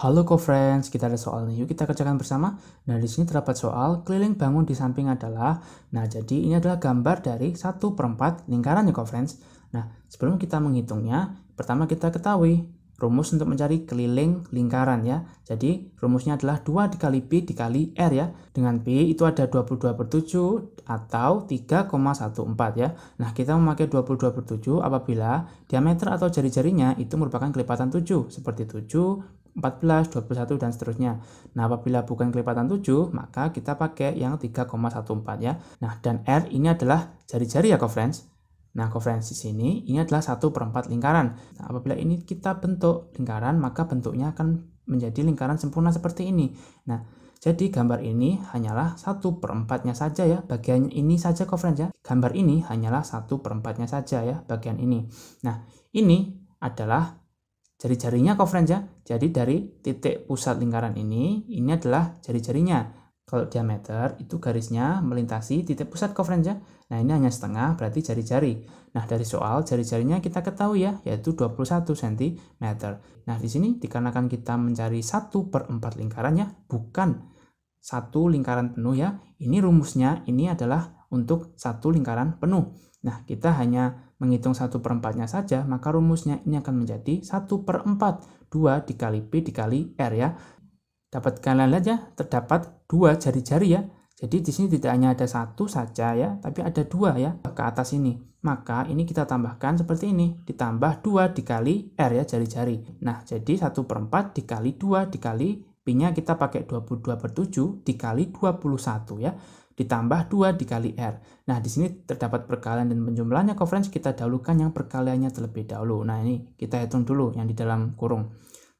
Halo co-friends, kita ada soal nih. Yuk kita kerjakan bersama. Nah, di sini terdapat soal keliling bangun di samping adalah. Nah, jadi ini adalah gambar dari 1 per 4 lingkaran ya co-friends. Nah, sebelum kita menghitungnya, pertama kita ketahui rumus untuk mencari keliling lingkaran ya. Jadi rumusnya adalah 2 dikali P dikali R ya. Dengan P itu ada 22 per 7 atau 3,14 ya. Nah kita memakai 22 per 7 apabila diameter atau jari-jarinya itu merupakan kelipatan 7. Seperti 7, 14, 21, dan seterusnya. Nah, apabila bukan kelipatan 7, maka kita pakai yang 3,14 ya. Nah, dan R ini adalah jari-jari ya, friends. Nah, koferensi sini ini adalah 1 per 4 lingkaran. Nah, apabila ini kita bentuk lingkaran, maka bentuknya akan menjadi lingkaran sempurna seperti ini. Nah, jadi gambar ini hanyalah 1 per 4-nya saja ya, bagian ini saja koferensi ya. Gambar ini hanyalah 1 per 4-nya saja ya, bagian ini. Nah, ini adalah jari-jarinya koferensi ya. Jadi dari titik pusat lingkaran ini, ini adalah jari-jarinya. Kalau diameter itu garisnya melintasi titik pusat coverage ya. Nah ini hanya setengah berarti jari-jari. Nah dari soal jari-jarinya kita ketahui ya yaitu 21 cm. Nah di sini dikarenakan kita mencari 1 per 4 lingkarannya bukan satu lingkaran penuh ya. Ini rumusnya ini adalah untuk satu lingkaran penuh. Nah kita hanya menghitung 1 per 4 nya saja maka rumusnya ini akan menjadi 1 per 4. 2 dikali P dikali R ya. Dapat kalian lihat ya, terdapat dua jari-jari ya. Jadi di sini tidak hanya ada satu saja ya, tapi ada dua ya ke atas ini. Maka ini kita tambahkan seperti ini, ditambah dua dikali R ya jari-jari. Nah, jadi 1 per 4 dikali 2 dikali P-nya kita pakai 22 per 7 dikali 21 ya. Ditambah 2 dikali R. Nah, di sini terdapat perkalian dan penjumlahannya conference kita dahulukan yang perkaliannya terlebih dahulu. Nah, ini kita hitung dulu yang di dalam kurung.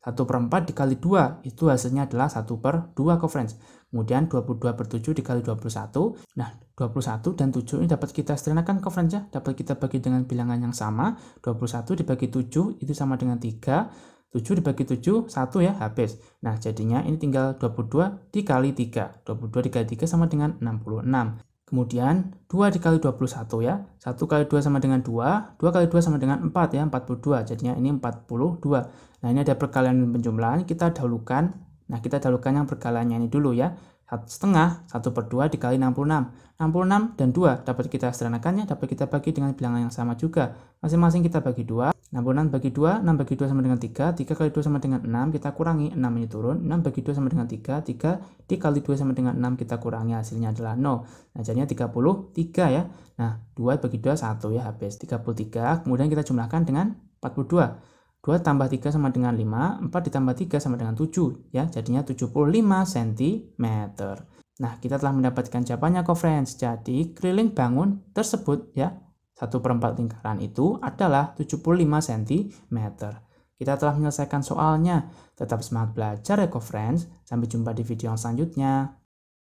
1 per 4 dikali 2 itu hasilnya adalah 1 per 2 conference. Kemudian 22 per 7 dikali 21. Nah 21 dan 7 ini dapat kita sederhanakan conference ya. Dapat kita bagi dengan bilangan yang sama. 21 dibagi 7 itu sama dengan 3. 7 dibagi 7, 1 ya habis. Nah jadinya ini tinggal 22 dikali 3. 22 dikali 3 sama dengan 66. Kemudian 2 dikali 21 ya. 1 kali 2 sama dengan 2. 2 kali 2 sama dengan 4 ya. 42. Jadinya ini 42. Nah ini ada perkalian dan penjumlahan. Kita dahulukan. Nah kita dahulukan yang perkaliannya ini dulu ya. Setengah 1 per 2 dikali 66. 66 dan 2 dapat kita sederhanakannya. Dapat kita bagi dengan bilangan yang sama juga. Masing-masing kita bagi 2. 66 bagi 2, 6 bagi 2 sama dengan 3, 3 kali 2 sama dengan 6, kita kurangi, 6 ini turun, 6 bagi 2 sama dengan 3, 3 dikali 2 sama dengan 6, kita kurangi, hasilnya adalah 0. Nah, jadinya 33 ya. Nah, 2 bagi 2, 1 ya, habis. 33, kemudian kita jumlahkan dengan 42. 2 tambah 3 sama dengan 5, 4 ditambah 3 sama dengan 7, ya, jadinya 75 cm. Nah, kita telah mendapatkan jawabannya, friends. Jadi, keliling bangun tersebut, ya, 1 per 4 lingkaran itu adalah 75 cm. Kita telah menyelesaikan soalnya. Tetap semangat belajar ya, friends. Sampai jumpa di video yang selanjutnya.